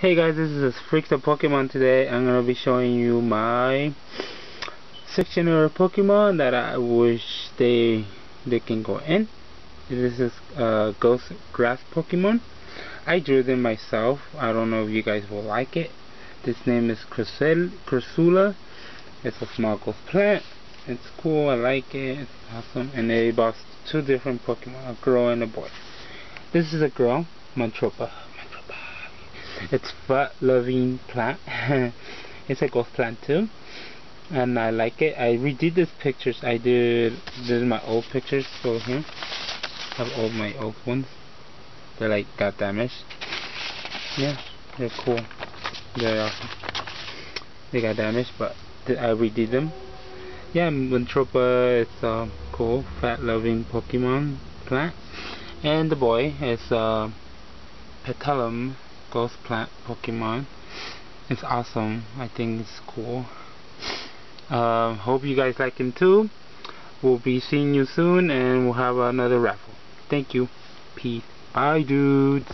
Hey guys, this is Freaks of Pokemon today. I'm gonna be showing you my section of Pokemon that I wish they they can go in. This is uh, Ghost Grass Pokemon. I drew them myself. I don't know if you guys will like it. This name is Cresula. It's a small ghost plant. It's cool. I like it. It's awesome. And they bought two different Pokemon, a girl and a boy. This is a girl, Mantropa it's fat loving plant. It's a ghost plant too. And I like it. I redid these pictures. I did this is my old pictures over here. Have all my old ones. They like got damaged yeah they're cool. They're awesome they got damaged but I redid them. Yeah Mantropa is a cool fat loving Pokemon plant. And the boy is uh, Petalum ghost plant Pokemon. It's awesome. I think it's cool. Uh, hope you guys like him too. We'll be seeing you soon and we'll have another raffle. Thank you. Peace. Bye dudes.